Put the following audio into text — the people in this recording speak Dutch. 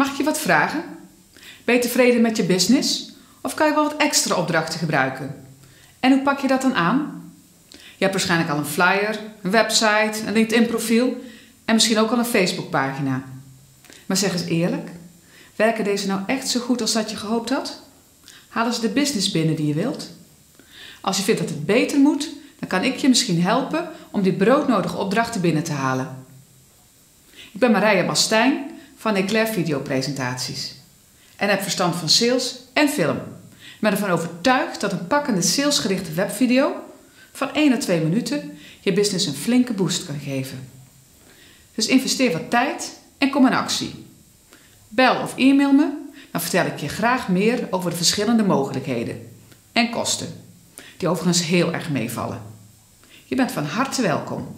Mag ik je wat vragen? Ben je tevreden met je business? Of kan je wel wat extra opdrachten gebruiken? En hoe pak je dat dan aan? Je hebt waarschijnlijk al een flyer, een website, een LinkedIn-profiel en misschien ook al een Facebook-pagina. Maar zeg eens eerlijk, werken deze nou echt zo goed als dat je gehoopt had? Halen ze de business binnen die je wilt? Als je vindt dat het beter moet, dan kan ik je misschien helpen om die broodnodige opdrachten binnen te halen. Ik ben Marije Bastijn van Eclair Videopresentaties en heb verstand van sales en film. Ben ervan overtuigd dat een pakkende salesgerichte webvideo van 1 à 2 minuten je business een flinke boost kan geven. Dus investeer wat tijd en kom in actie. Bel of e-mail me, dan vertel ik je graag meer over de verschillende mogelijkheden en kosten, die overigens heel erg meevallen. Je bent van harte welkom.